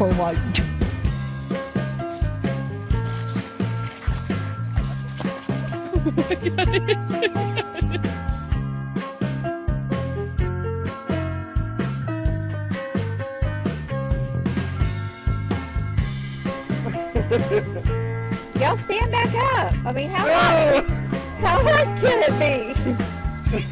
oh my god. Y'all stand back up. I mean, how hard, how hard can it be? Wait,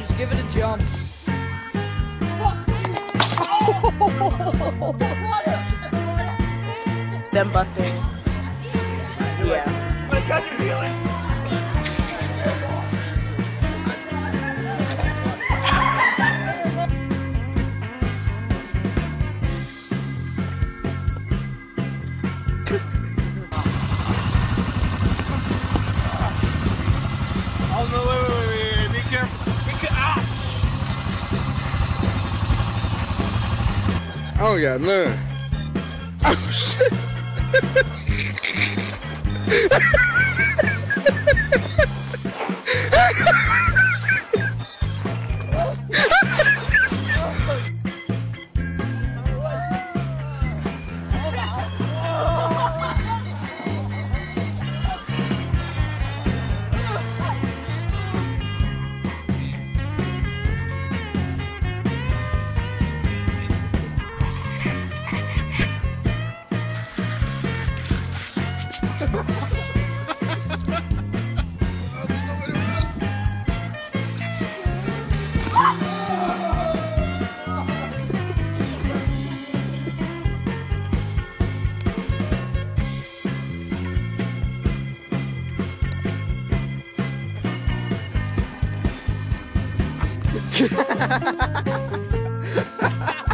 just give it a jump. Them busting. Yeah. I don't got none. Oh shit. Ha ha ha ha!